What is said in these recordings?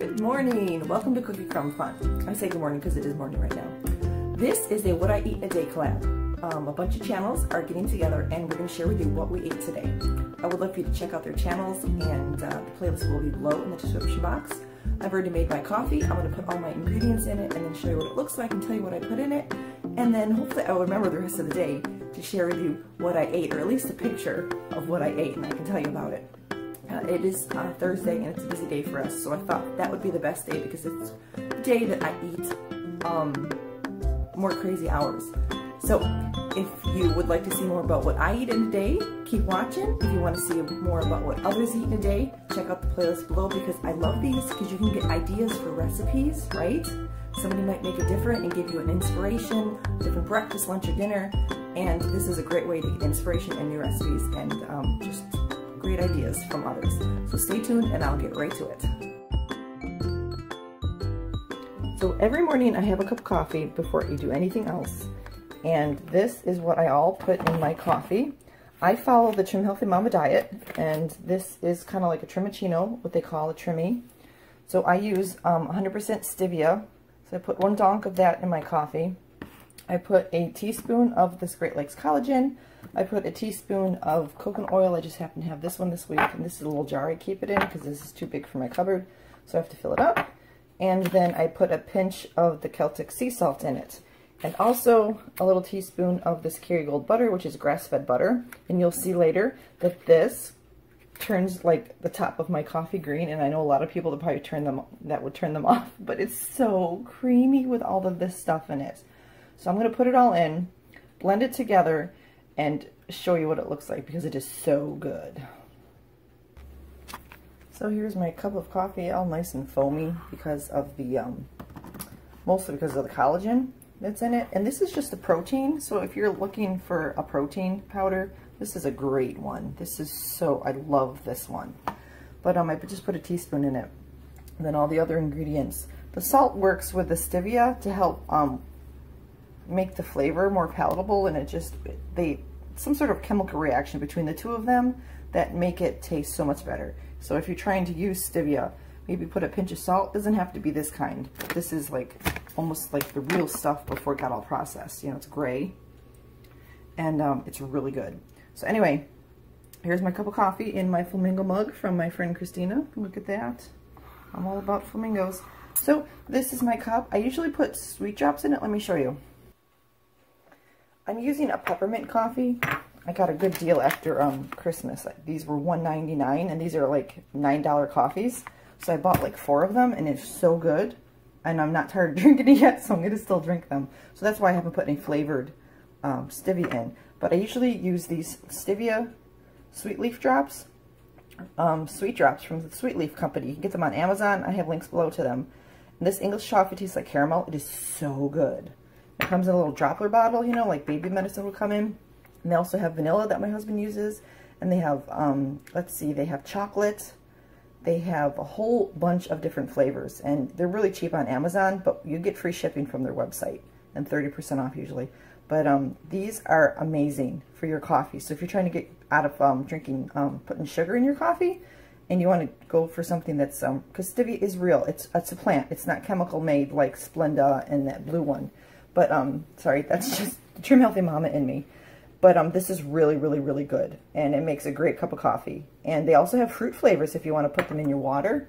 Good morning. Welcome to Cookie Crumb Fun. I say good morning because it is morning right now. This is a What I Eat a Day collab. Um, a bunch of channels are getting together and we're going to share with you what we ate today. I would love for you to check out their channels and uh, the playlist will be below in the description box. I've already made my coffee. I'm going to put all my ingredients in it and then show you what it looks like and tell you what I put in it. And then hopefully I'll remember the rest of the day to share with you what I ate, or at least a picture of what I ate, and I can tell you about it. Uh, it is uh, Thursday and it's a busy day for us, so I thought that would be the best day because it's the day that I eat um, more crazy hours. So if you would like to see more about what I eat in a day, keep watching. If you want to see more about what others eat in a day, check out the playlist below because I love these because you can get ideas for recipes, right? Somebody might make it different and give you an inspiration, different breakfast, lunch, or dinner. And this is a great way to get inspiration and new recipes and um, just great ideas from others. So stay tuned and I'll get right to it. So every morning I have a cup of coffee before I do anything else. And this is what I all put in my coffee. I follow the Trim Healthy Mama diet, and this is kind of like a trimicino, what they call a trimmy. So I use 100% um, stevia. So I put one donk of that in my coffee. I put a teaspoon of this Great Lakes Collagen. I put a teaspoon of coconut oil. I just happen to have this one this week. And this is a little jar I keep it in because this is too big for my cupboard. So I have to fill it up. And then I put a pinch of the Celtic sea salt in it. And also a little teaspoon of this Kerrygold butter, which is grass-fed butter. And you'll see later that this turns like the top of my coffee green. And I know a lot of people that probably turn them that would turn them off. But it's so creamy with all of this stuff in it. So I'm going to put it all in, blend it together, and show you what it looks like because it is so good. So here's my cup of coffee, all nice and foamy because of the, um, mostly because of the collagen that's in it. And this is just a protein, so if you're looking for a protein powder, this is a great one. This is so, I love this one. But um, I just put a teaspoon in it. And then all the other ingredients. The salt works with the stevia to help um, make the flavor more palatable and it just, they, some sort of chemical reaction between the two of them that make it taste so much better. So if you're trying to use stevia, maybe put a pinch of salt. It doesn't have to be this kind. This is like almost like the real stuff before it got all processed. You know, it's gray and um, it's really good. So anyway, here's my cup of coffee in my flamingo mug from my friend Christina. Look at that. I'm all about flamingos. So this is my cup. I usually put sweet drops in it. Let me show you. I'm using a peppermint coffee. I got a good deal after um, Christmas. These were $1.99 and these are like $9 coffees. So I bought like four of them and it's so good. And I'm not tired of drinking it yet, so I'm going to still drink them. So that's why I haven't put any flavored um, stevia in. But I usually use these stevia sweet leaf drops, um, sweet drops from the Sweet Leaf Company. You can get them on Amazon. I have links below to them. And this English toffee tastes like caramel. It is so good. It comes in a little dropper bottle, you know, like baby medicine will come in. And they also have vanilla that my husband uses. And they have, um, let's see, they have chocolate. They have a whole bunch of different flavors. And they're really cheap on Amazon, but you get free shipping from their website. And 30% off usually. But um, these are amazing for your coffee. So if you're trying to get out of um, drinking, um, putting sugar in your coffee, and you want to go for something that's, um because um, stevia is real. It's, it's a plant. It's not chemical made like Splenda and that blue one. But, um, sorry, that's just Trim Healthy Mama in me. But um, this is really, really, really good. And it makes a great cup of coffee. And they also have fruit flavors if you want to put them in your water.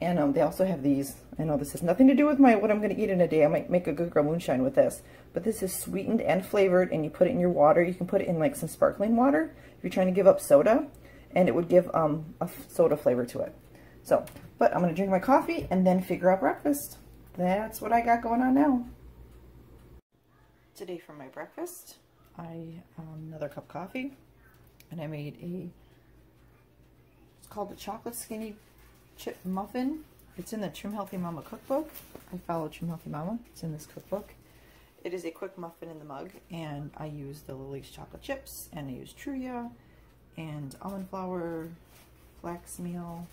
And um, they also have these. I know this has nothing to do with my what I'm going to eat in a day. I might make a good girl moonshine with this. But this is sweetened and flavored. And you put it in your water. You can put it in like some sparkling water if you're trying to give up soda. And it would give um, a soda flavor to it. So, but I'm going to drink my coffee and then figure out breakfast. That's what I got going on now. Today for my breakfast, I um, another cup of coffee, and I made a, it's called the Chocolate Skinny Chip Muffin. It's in the Trim Healthy Mama cookbook. I follow Trim Healthy Mama. It's in this cookbook. It is a quick muffin in the mug, and I use the Lily's chocolate chips, and I use Truvia, and almond flour, flax meal,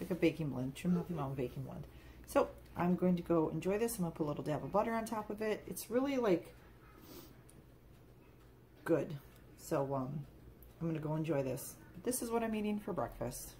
like a baking blend, Trim Healthy Mama baking blend. So I'm going to go enjoy this. I'm going to put a little dab of butter on top of it. It's really like good. So um, I'm going to go enjoy this. This is what I'm eating for breakfast.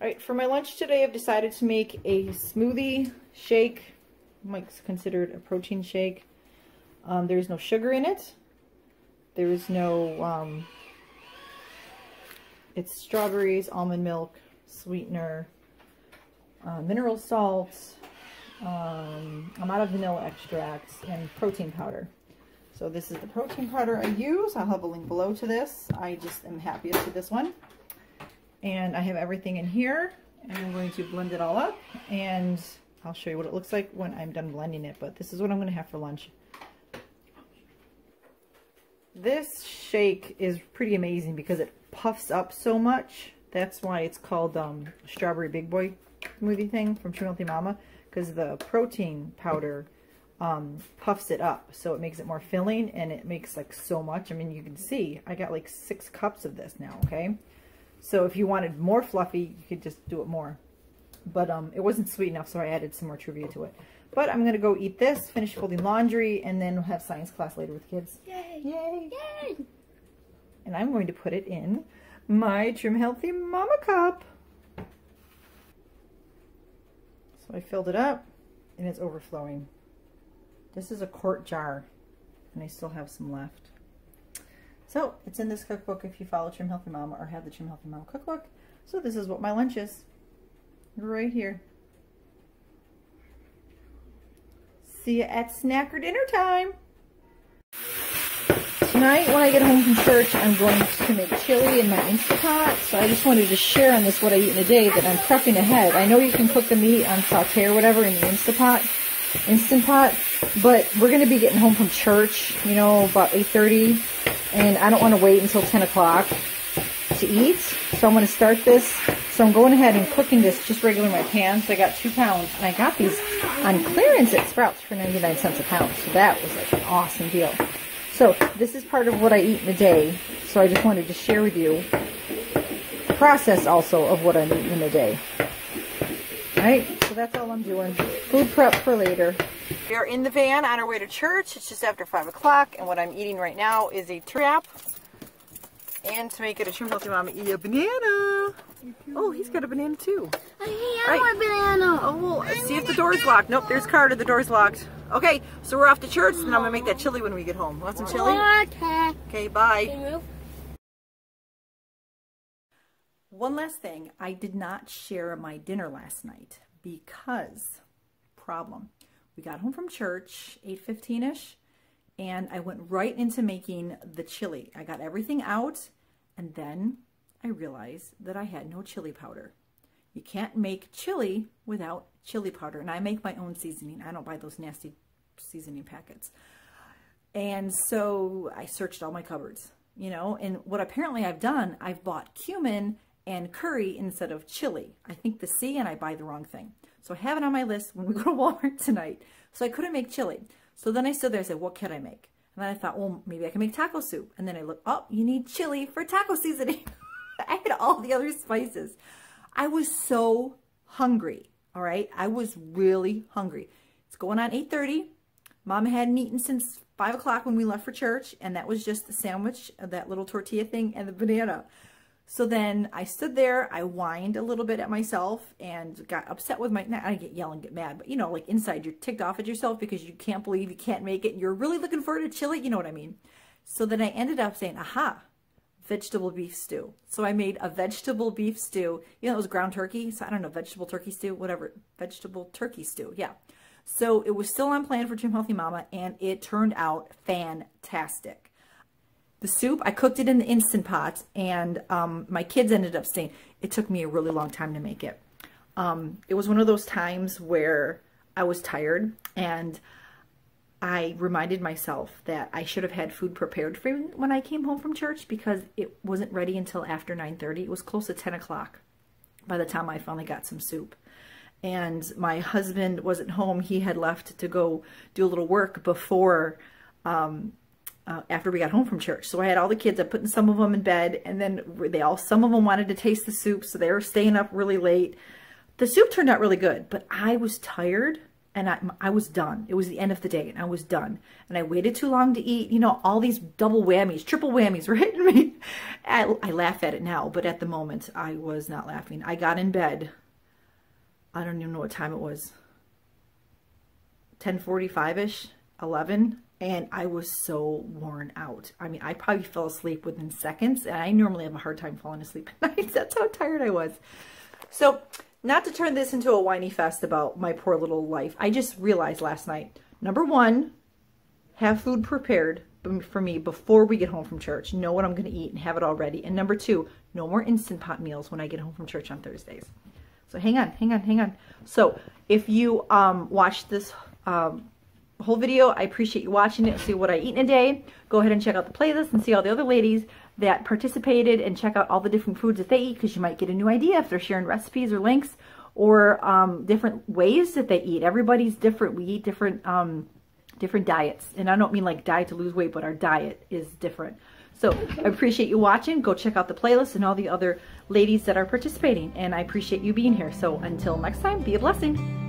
All right, for my lunch today, I've decided to make a smoothie shake. Mike's considered a protein shake. Um, there's no sugar in it. There is no, um, it's strawberries, almond milk, sweetener, uh, mineral salts. Um, I'm out of vanilla extracts and protein powder. So this is the protein powder I use. I'll have a link below to this. I just am happiest with this one. And I have everything in here. And I'm going to blend it all up. And I'll show you what it looks like when I'm done blending it. But this is what I'm going to have for lunch. This shake is pretty amazing because it puffs up so much. That's why it's called um, Strawberry Big Boy smoothie thing from Trim Healthy Mama. Because the protein powder um, puffs it up. So it makes it more filling and it makes like so much. I mean, you can see I got like six cups of this now, okay? So if you wanted more fluffy, you could just do it more. But um, it wasn't sweet enough, so I added some more Truvia to it. But I'm going to go eat this, finish folding laundry, and then we'll have science class later with kids. Yay! Yay! Yay! And I'm going to put it in my Trim Healthy Mama cup. So I filled it up, and it's overflowing. This is a quart jar, and I still have some left. So it's in this cookbook if you follow Trim Healthy Mama or have the Trim Healthy Mama cookbook. So this is what my lunch is. Right here. See you at snack or dinner time. Tonight when I get home from church, I'm going to make chili in my Instapot. So I just wanted to share on this what I eat in a day that I'm prepping ahead. I know you can cook the meat on saute or whatever in the Instapot. Instant Pot, but we're going to be getting home from church, you know, about 8.30, and I don't want to wait until 10 o'clock to eat, so I'm going to start this. So I'm going ahead and cooking this just regular in my pan. So I got two pounds, and I got these on clearance at Sprouts for 99 cents a pound, so that was like an awesome deal. So this is part of what I eat in a day, so I just wanted to share with you the process also of what I'm eating in a day. Alright, so that's all I'm doing. Food prep for later. We are in the van on our way to church. It's just after 5 o'clock, and what I'm eating right now is a trap. And to make it a trim healthy mama, eat a banana. Oh, he's got a banana too. I Right. want banana. Oh, well, let's see if the door's locked. Nope, there's Carter. The door's locked. Okay, so we're off to church, and I'm going to make that chili when we get home. Want some chili? Okay. Okay, bye. Can you move? One last thing, I did not share my dinner last night because problem. We got home from church 8:15ish and I went right into making the chili. I got everything out and then I realized that I had no chili powder. You can't make chili without chili powder and I make my own seasoning. I don't buy those nasty seasoning packets. And so I searched all my cupboards, you know, and what apparently I've done, I've bought cumin and curry instead of chili. I think the C and I buy the wrong thing. So I have it on my list when we go to Walmart tonight. So I couldn't make chili. So then I stood there and said, what can I make? And then I thought, well, maybe I can make taco soup. And then I looked, oh, you need chili for taco seasoning. I had all the other spices. I was so hungry, all right? I was really hungry. It's going on 8.30. Mom hadn't eaten since 5 o'clock when we left for church, and that was just the sandwich, that little tortilla thing, and the banana. So then I stood there, I whined a little bit at myself and got upset with my, I get yell and get mad, but you know, like inside you're ticked off at yourself because you can't believe you can't make it. And you're really looking forward to chili, you know what I mean? So then I ended up saying, aha, vegetable beef stew. So I made a vegetable beef stew. You know, it was ground turkey. So I don't know, vegetable turkey stew, whatever, vegetable turkey stew. Yeah. So it was still on plan for Trim Healthy Mama and it turned out fantastic. The soup, I cooked it in the Instant Pot, and um, my kids ended up staying. it took me a really long time to make it. Um, it was one of those times where I was tired, and I reminded myself that I should have had food prepared for when I came home from church because it wasn't ready until after 9.30. It was close to 10 o'clock by the time I finally got some soup. And my husband wasn't home. He had left to go do a little work before um, uh, after we got home from church. So I had all the kids, I put some of them in bed and then they all, some of them wanted to taste the soup. So they were staying up really late. The soup turned out really good, but I was tired and I, I was done. It was the end of the day and I was done. And I waited too long to eat. You know, all these double whammies, triple whammies were hitting me. I, I laugh at it now, but at the moment I was not laughing. I got in bed. I don't even know what time it was. 1045-ish, 11 and I was so worn out. I mean, I probably fell asleep within seconds, and I normally have a hard time falling asleep at night. That's how tired I was. So, not to turn this into a whiny fest about my poor little life, I just realized last night, number one, have food prepared for me before we get home from church. Know what I'm going to eat and have it all ready. And number two, no more Instant Pot meals when I get home from church on Thursdays. So hang on, hang on, hang on. So if you um, watch this um, whole video. I appreciate you watching it. See what I eat in a day. Go ahead and check out the playlist and see all the other ladies that participated and check out all the different foods that they eat because you might get a new idea if they're sharing recipes or links or um, different ways that they eat. Everybody's different. We eat different um, different diets. And I don't mean like diet to lose weight, but our diet is different. So I appreciate you watching. Go check out the playlist and all the other ladies that are participating. And I appreciate you being here. So until next time, be a blessing.